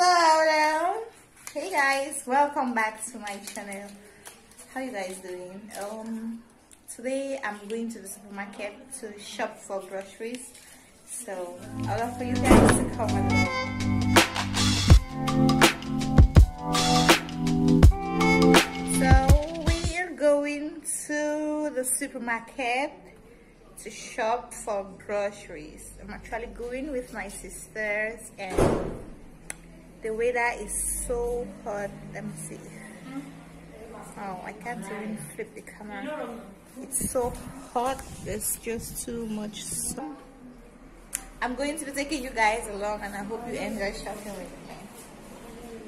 So, hey guys, welcome back to my channel. How are you guys doing? Um, today I'm going to the supermarket to shop for groceries. So, I'd love for you guys to come along. So, we are going to the supermarket to shop for groceries. I'm actually going with my sisters and the weather is so hot. Let me see. Oh, I can't even flip the camera. It's so hot. There's just too much sun. I'm going to be taking you guys along and I hope you enjoy shopping with me.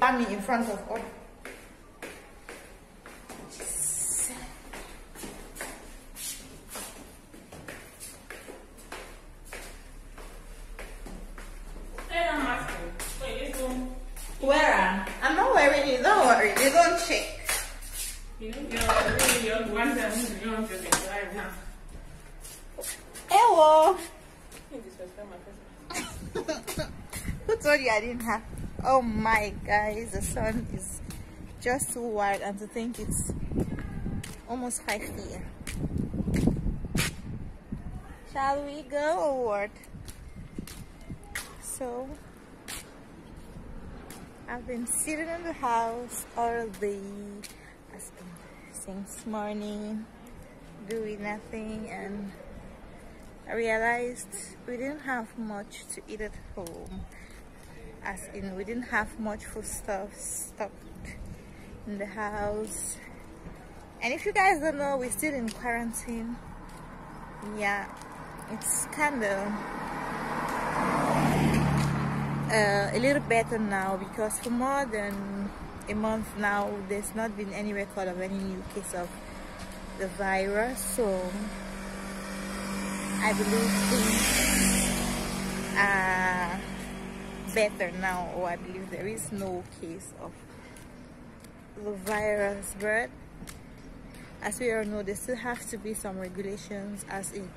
I'm in front of all Where? I'm not wearing it. Don't worry. You don't check. Hello. Who told you I didn't have? Oh my guys, the sun is just too wide, and to think it's almost 5 here. Shall we go or what? So I've been sitting in the house all day. I've been since morning doing nothing and I realized we didn't have much to eat at home. As in we didn't have much food stuff stocked in the house. And if you guys don't know we're still in quarantine. Yeah it's kind of uh, a little better now because for more than a month now there's not been any record of any new case of the virus so I believe things are better now or I believe there is no case of the virus but as we all know there still have to be some regulations as in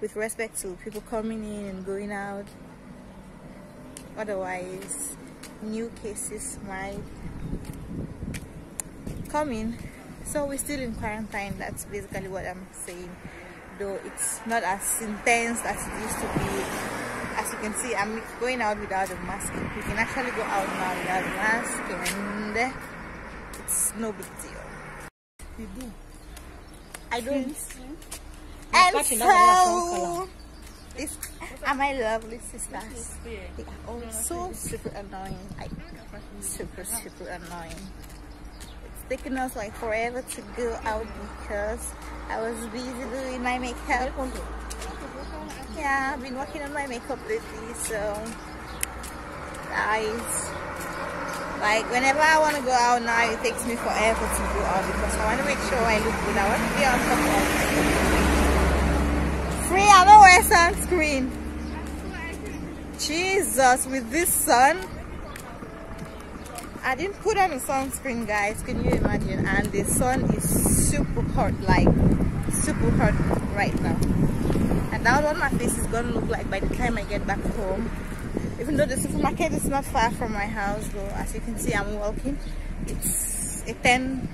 with respect to people coming in and going out. Otherwise new cases might come in so we're still in quarantine that's basically what i'm saying. Though it's not as intense as it used to be. As you can see i'm going out without a mask. We can actually go out now without a mask and eh, it's no big deal. You do. i don't and catching up with your phone so this are my lovely sisters? They are all so super annoying. Like super super annoying taken us like forever to go out because i was busy doing my makeup. Yeah i've been working on my makeup lately so guys like whenever i want to go out now it takes me forever to go out because i want to make sure i look good. I want to be on top of free i don't wear sunscreen. Jesus with this sun i didn't put on a sunscreen guys. Can you imagine? And the sun is super hot like super hot right now. And that's what my face is gonna look like by the time i get back home. Even though the supermarket is not far from my house though as you can see i'm walking. It's a 10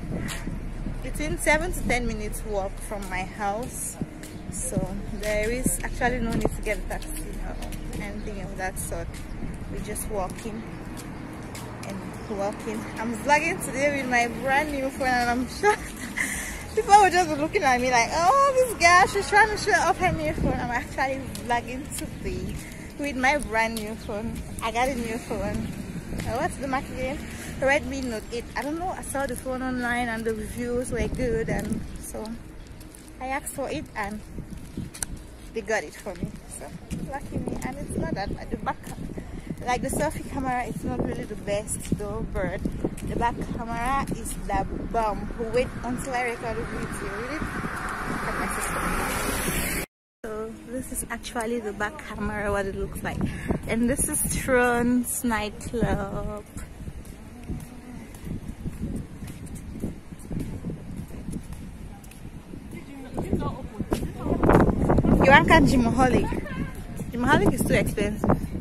between 7 to 10 minutes walk from my house. So there is actually no need to get a taxi or anything of that sort. We're just walking i'm vlogging today with my brand new phone and i'm shocked people were just looking at me like oh this girl she's trying to show off her new phone. I'm actually vlogging today with my brand new phone. I got a new phone. Uh, what's the mark again? Redmi note 8 i don't know. I saw the phone online and the reviews were good and so i asked for it and they got it for me. So lucky me. And it's not that bad. The back like the selfie camera it's not really the best though but the back camera is the bomb wait until i record a video sister. so this is actually the back camera what it looks like and this is Tron's nightclub You want can Jimaholic? Jimaholic is too expensive.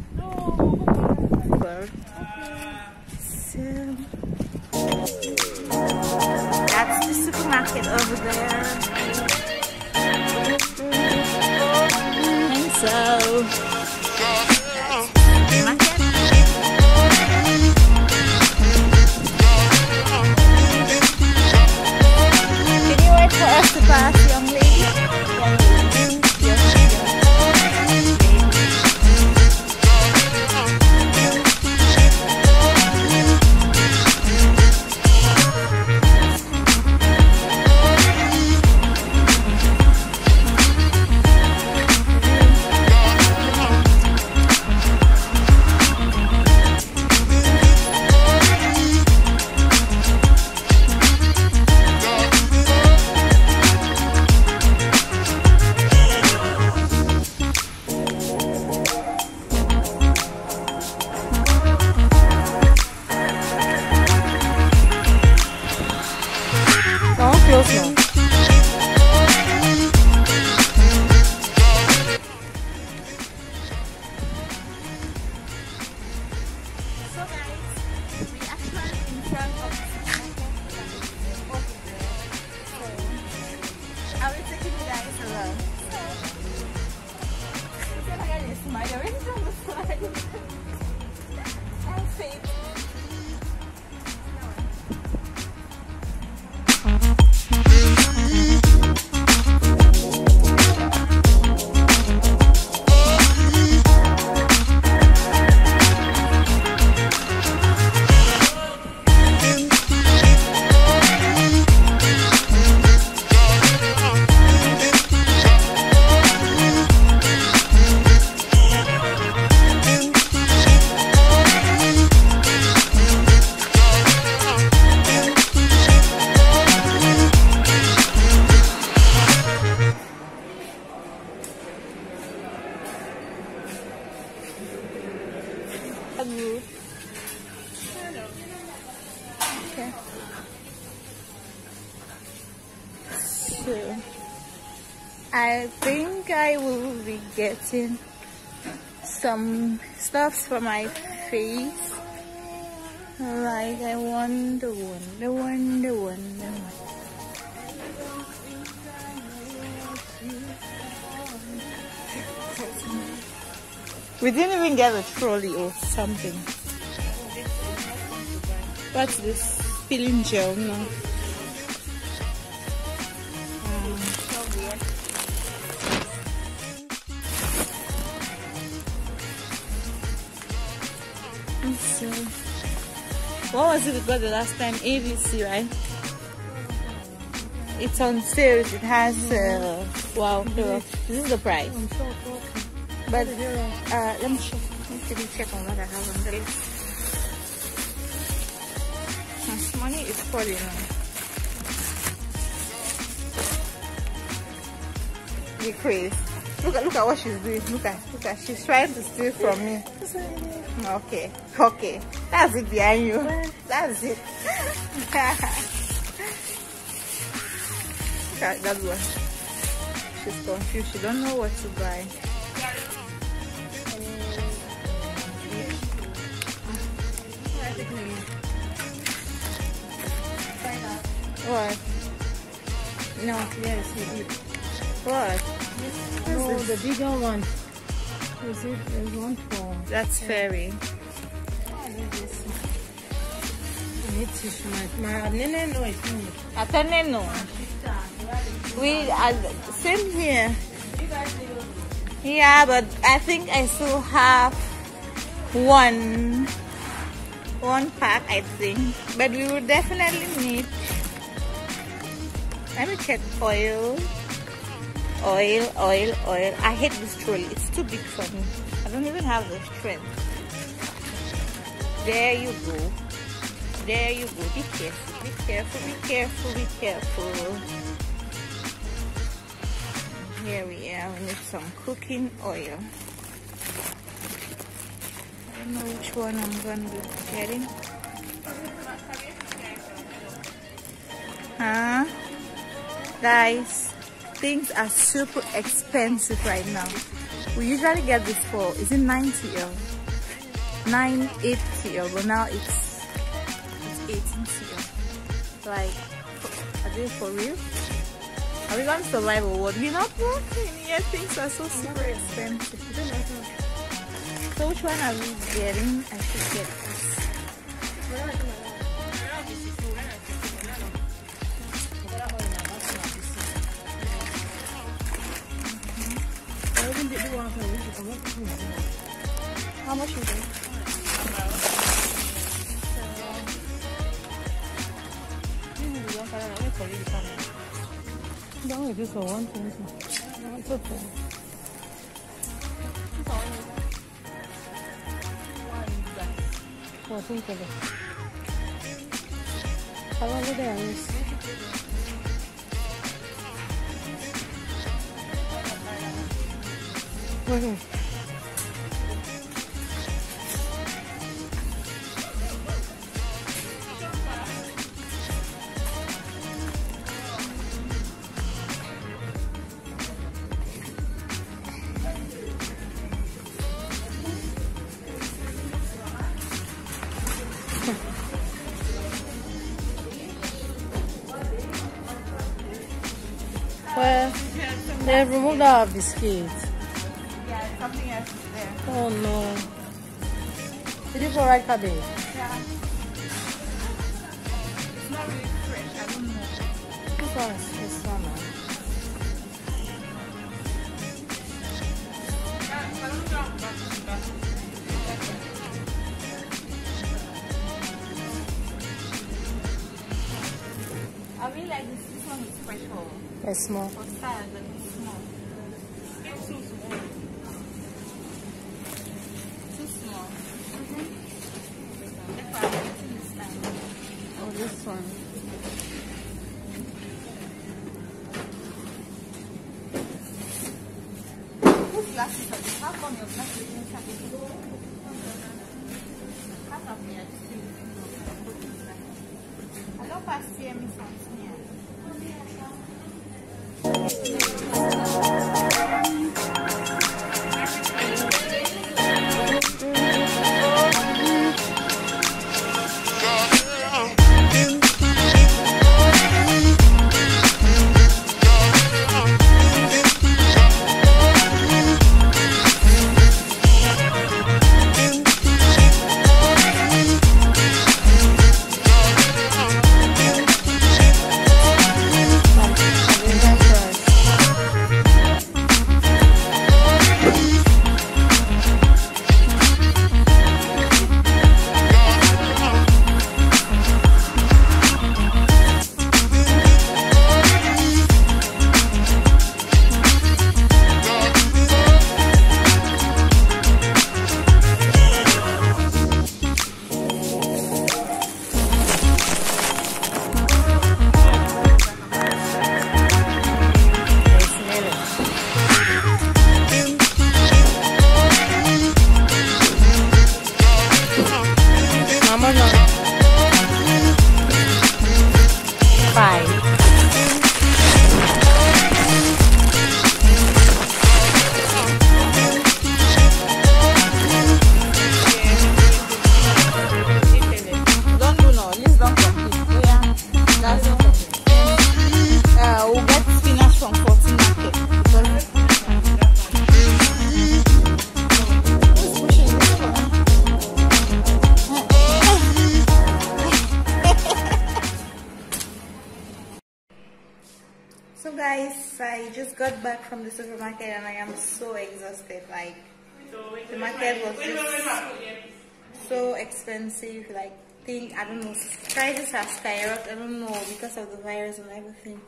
Don't close Hello. Okay. So, I think I will be getting some stuffs for my face. Like I want the one, the one, the one, the wonder. We didn't even get a trolley or something. What's this? Peeling gel, no. Um, let's see. What was it we got the last time? ABC, right? It's on sales. It has, uh, wow, look. this is the price. But uh, let me check. Let me check on what I have on the list. Money is falling now. You crazy. Look at look at what she's doing. Look at look at she's trying to steal from me. Okay, okay. That's it behind you. That's it. look at that one. She's confused. She don't know what to buy. What? No. Yes, you. What? No, the bigger one. Is it? There's one for. That's fairy. I need this one. I need tissue. My, my nene no is me. Atene no. We uh, same here. Yeah, but I think I still have one one pack. I think, but we will definitely need. Let me check oil. Oil, oil, oil. I hate this trolley. It's too big for me. I don't even have the strength. There you go. There you go. Be careful. Be careful. Be careful. Be careful. Here we are. We need some cooking oil. Don't know which one I'm going to be getting. Huh? Guys, things are super expensive right now. We usually get this for, is it 9 TL? 9, 8 TL, but now it's, it's 18 TL. Like, are they for real? Are we gonna survive or what? We're not working Yeah, Things are so super expensive. So which one are we getting? I should get this. How much is it? That one is for 120. It's Fourteen kilo. How long are they have removed our biscuits. Yeah, something else is there. Oh no. Did you for right cabbage? Yeah. It's not really fresh. I don't know. This one is this one. now. I really like this. This one is fresh for, They're small. for salad, but it's small. It's too small. Too small. That's why I'm getting this now. Oh, this one. Whose glasses are these? How come your glasses didn't have it? How come you back from the supermarket and I am so exhausted. Like the market was just so expensive. Like think I don't know, prices have skyrocketed. I don't know because of the virus and everything.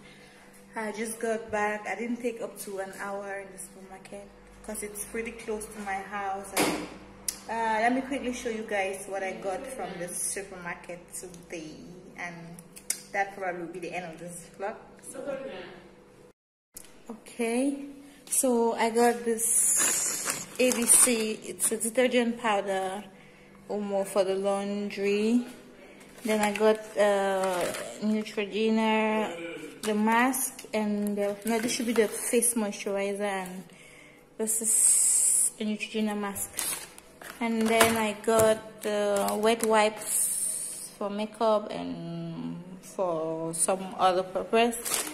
I just got back. I didn't take up to an hour in the supermarket because it's pretty close to my house. And, uh, let me quickly show you guys what I got from the supermarket today, and that probably will be the end of this vlog. Okay, so I got this ABC. It's a detergent powder, Omo for the laundry. Then I got uh, Neutrogena, the mask, and the, no, this should be the face moisturizer, and this is a Neutrogena mask. And then I got uh, wet wipes for makeup and for some other purpose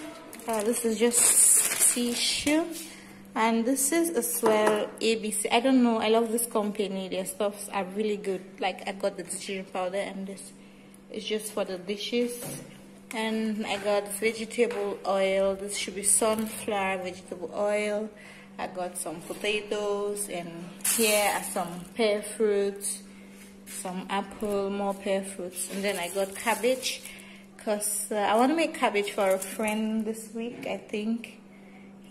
uh, this is just tissue and this is as well abc i don't know. I love this company. Their stuffs are really good. Like i got the detergent powder and this is just for the dishes. And i got vegetable oil. This should be sunflower vegetable oil. I got some potatoes and here are some pear fruits some apple more pear fruits. And then i got cabbage because uh, i want to make cabbage for a friend this week i think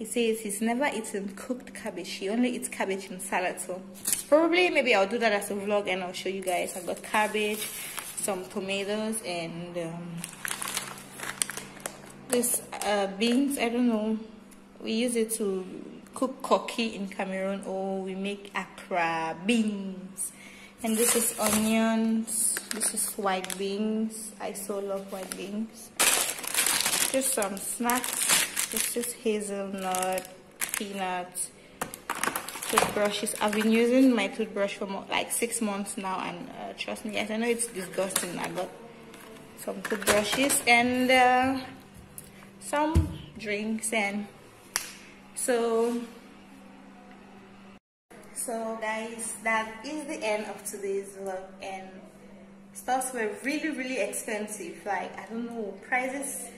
he says he's never eaten cooked cabbage. He only eats cabbage in salad so probably maybe i'll do that as a vlog and i'll show you guys. I've got cabbage some tomatoes and um, this uh, beans. I don't know. We use it to cook koki in cameroon or we make akra beans. And this is onions. This is white beans. I so love white beans. Just some snacks this is hazelnut, peanuts, toothbrushes. I've been using my toothbrush for more, like six months now and uh, trust me guys, I know it's disgusting. I got some toothbrushes and uh, some drinks and so so guys that is the end of today's vlog and stuffs were really really expensive like I don't know prices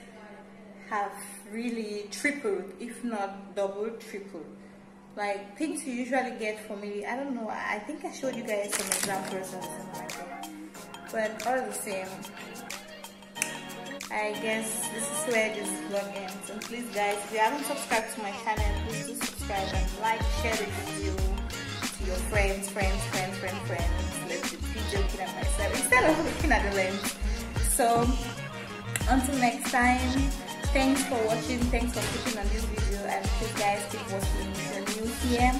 have really tripled, if not doubled, tripled. Like things you usually get for maybe, I don't know, I think I showed you guys some examples and something like that. But all the same, I guess this is where this vlog ends. And please guys, if you haven't subscribed to my channel, please do subscribe and like, share the video to your friends, friends, friends, friends, friends. Let's be joking at myself instead of looking at the lens. So, until next time, thanks for watching. Thanks for watching on this video and please guys keep watching if you're new here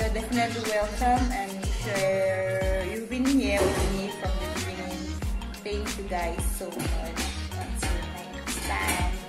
you're definitely welcome and if you've been here with me from the beginning. Thank you guys so much. Until next time.